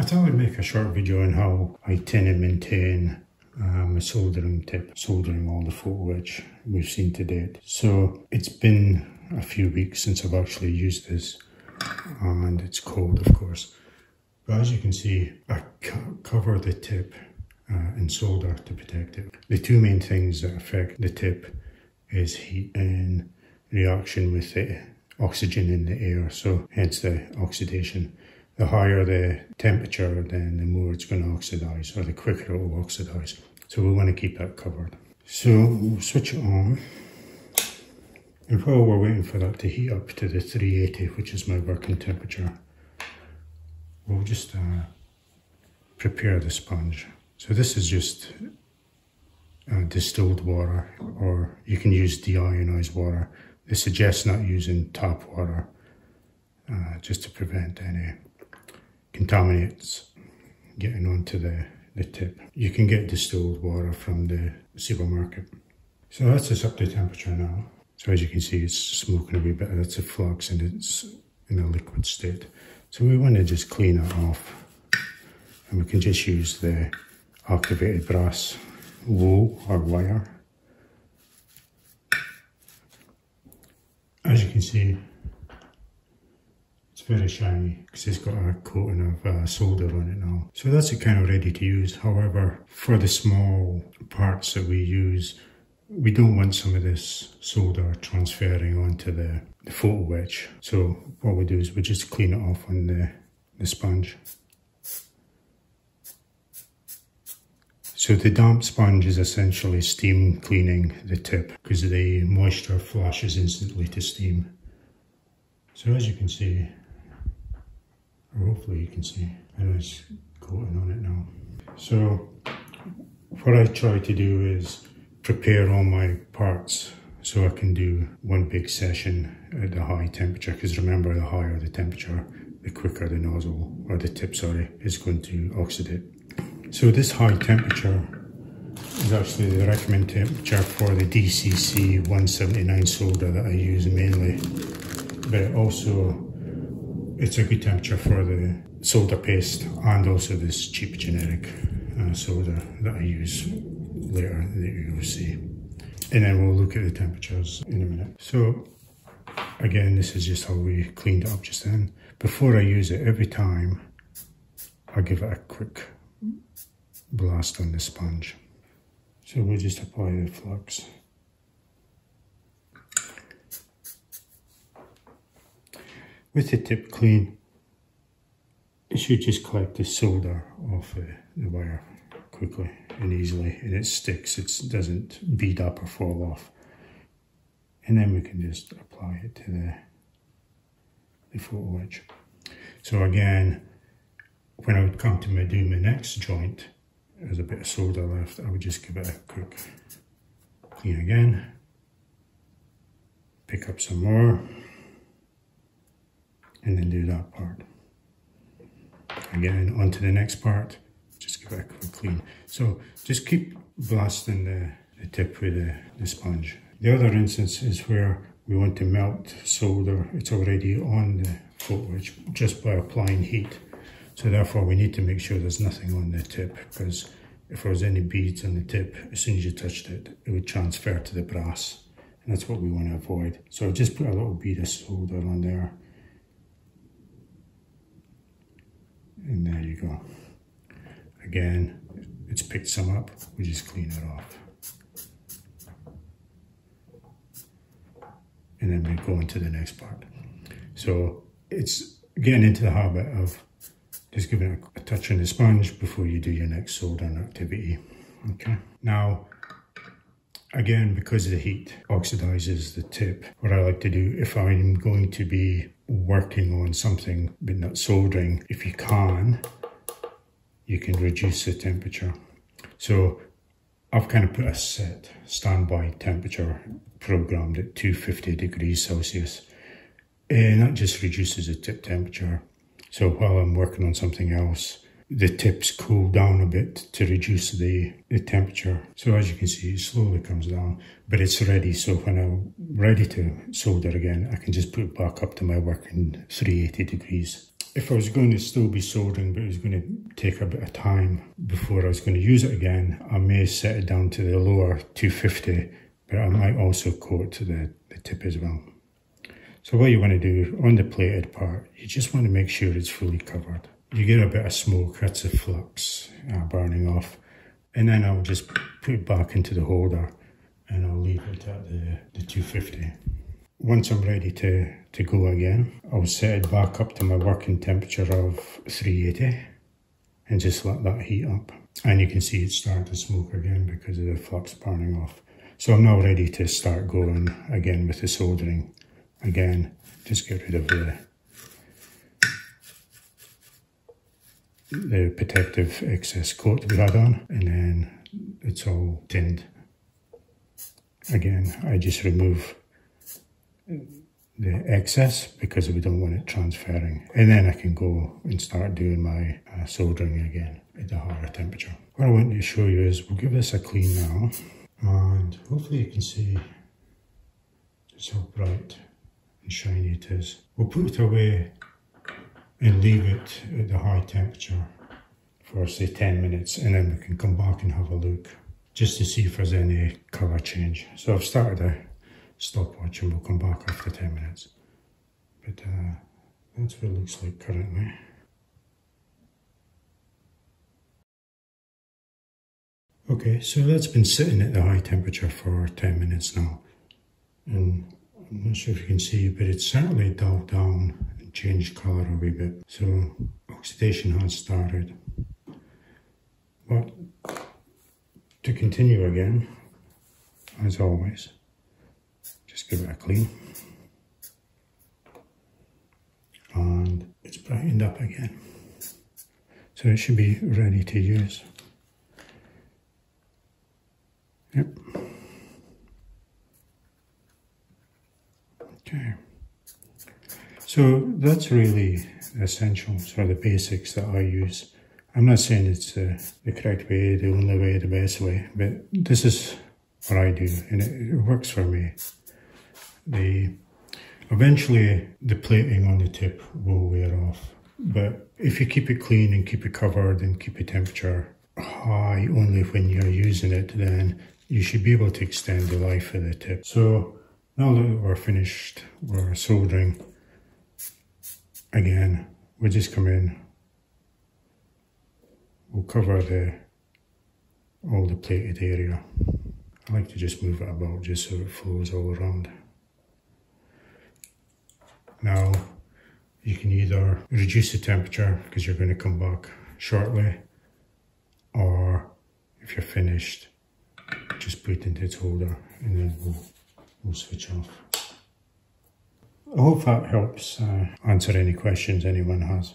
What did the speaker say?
I thought I'd make a short video on how I tend to maintain um, soldering tip, soldering all the photo etch we've seen to date. So it's been a few weeks since I've actually used this and it's cold of course. But as you can see, I cover the tip uh, in solder to protect it. The two main things that affect the tip is heat and reaction with the oxygen in the air, so hence the oxidation. The higher the temperature, then the more it's going to oxidize, or the quicker it will oxidize. So we want to keep that covered. So we'll switch it on. And while we're waiting for that to heat up to the 380, which is my working temperature, we'll just uh, prepare the sponge. So this is just uh, distilled water, or you can use deionized water. They suggest not using tap water, uh, just to prevent any contaminants getting onto the, the tip. You can get distilled water from the supermarket. So that's just up to temperature now. So as you can see, it's smoking a wee bit. That's a flux and it's in a liquid state. So we want to just clean it off. And we can just use the activated brass wool or wire. As you can see, very shiny because it's got a coating of uh, solder on it now. So that's it kind of ready to use. However, for the small parts that we use, we don't want some of this solder transferring onto the, the photo etch. So what we do is we just clean it off on the, the sponge. So the damp sponge is essentially steam cleaning the tip because the moisture flashes instantly to steam. So as you can see, hopefully you can see, know it's coating on it now. So what I try to do is prepare all my parts so I can do one big session at the high temperature because remember the higher the temperature the quicker the nozzle or the tip sorry is going to oxidate so this high temperature is actually the recommended temperature for the DCC 179 solder that I use mainly. But also it's a good temperature for the solder paste and also this cheap generic uh, solder that I use later that you will see. And then we'll look at the temperatures in a minute. So again, this is just how we cleaned it up just then. Before I use it, every time I give it a quick blast on the sponge. So we'll just apply the flux. With the tip clean, it should just collect the solder off the, the wire quickly and easily and it sticks, it doesn't bead up or fall off. And then we can just apply it to the, the photo etch. So again, when I would come to my, do my next joint, there's a bit of solder left, I would just give it a quick clean again. Pick up some more and then do that part. Again, onto the next part, just give it a quick clean. So just keep blasting the, the tip with the, the sponge. The other instance is where we want to melt solder. It's already on the photo just by applying heat. So therefore we need to make sure there's nothing on the tip because if there was any beads on the tip, as soon as you touched it, it would transfer to the brass. And that's what we want to avoid. So I'll just put a little bead of solder on there. And there you go. Again, it's picked some up, we just clean it off. And then we go into the next part. So it's getting into the habit of just giving a, touch on the sponge before you do your next soldering activity. Okay. Now, again, because the heat oxidizes the tip, what I like to do if I'm going to be working on something but not soldering, if you can, you can reduce the temperature. So I've kind of put a set standby temperature programmed at 250 degrees Celsius. And that just reduces the tip temperature so while I'm working on something else, the tips cool down a bit to reduce the, the temperature. So as you can see, it slowly comes down, but it's ready. So when I'm ready to solder again, I can just put it back up to my working 380 degrees. if I was going to still be soldering, but it was going to take a bit of time before I was going to use it again, I may set it down to the lower 250, but I might also coat the, the tip as well. So what you want to do on the plated part, you just want to make sure it's fully covered. You get a bit of smoke, that's the flux uh, burning off. And then I'll just put it back into the holder and I'll leave it at the, the 250. Once I'm ready to, to go again, I'll set it back up to my working temperature of 380 and just let that heat up. And you can see it start to smoke again because of the flux burning off. So I'm now ready to start going again with the soldering. Again, just get rid of the the protective excess coat we had on and then it's all tinned. Again, I just remove the excess because we don't want it transferring. And then I can go and start doing my uh, soldering again at the higher temperature. What I want to show you is we'll give this a clean now and hopefully you can see just how bright and shiny it is. We'll put it away and leave it at the high temperature for say 10 minutes and then we can come back and have a look just to see if there's any colour change. So I've started a stopwatch and we'll come back after 10 minutes. But uh, that's what it looks like currently. Okay, so that's been sitting at the high temperature for 10 minutes now. And I'm not sure if you can see, but it's certainly dulled down changed colour a wee bit. So oxidation has started. But to continue again, as always, just give it a clean. And it's brightened up again. So it should be ready to use. Yep. Okay. So that's really essential, essentials or the basics that I use. I'm not saying it's uh, the correct way, the only way, the best way, but this is what I do and it, it works for me. The Eventually the plating on the tip will wear off, but if you keep it clean and keep it covered and keep the temperature high only when you're using it, then you should be able to extend the life of the tip. So now that we're finished, we're soldering again, we'll just come in, we'll cover the all the plated area. I like to just move it about just so it flows all around. Now you can either reduce the temperature because you're going to come back shortly or if you're finished just put it into its holder and then we'll, we'll switch off. I hope that helps uh, answer any questions anyone has.